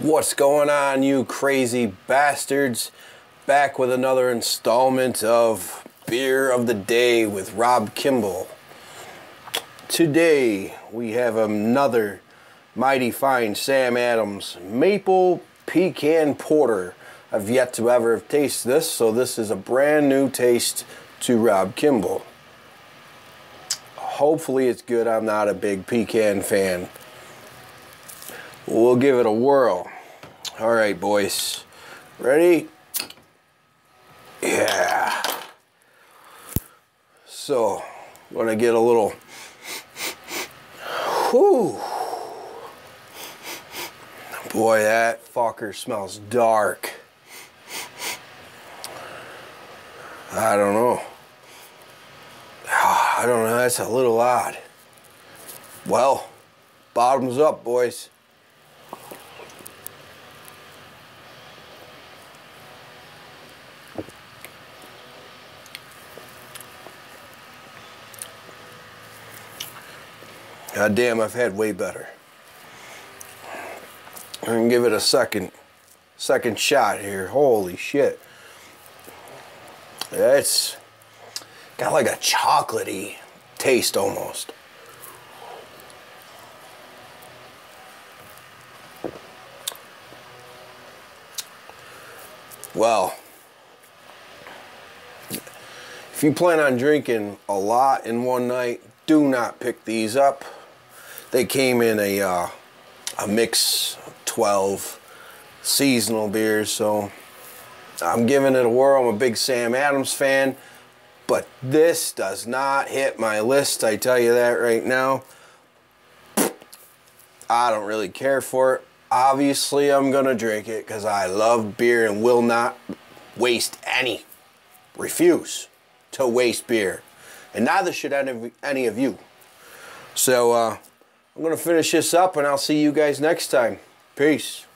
What's going on, you crazy bastards? Back with another installment of Beer of the Day with Rob Kimball. Today we have another mighty fine Sam Adams Maple Pecan Porter. I've yet to ever taste this, so this is a brand new taste to Rob Kimball. Hopefully it's good. I'm not a big pecan fan. We'll give it a whirl. All right, boys. Ready? Yeah. So, I'm gonna get a little. Whew. Boy, that fucker smells dark. I don't know. Ah, I don't know, that's a little odd. Well, bottoms up, boys. God damn, I've had way better. I'm gonna give it a second, second shot here. Holy shit. It's got like a chocolatey taste almost. Well, if you plan on drinking a lot in one night, do not pick these up. They came in a, uh, a mix 12 seasonal beers, so I'm giving it a whirl. I'm a big Sam Adams fan, but this does not hit my list, I tell you that right now. I don't really care for it. Obviously, I'm going to drink it because I love beer and will not waste any. Refuse to waste beer. And neither should any, any of you. So, uh, I'm going to finish this up and I'll see you guys next time. Peace.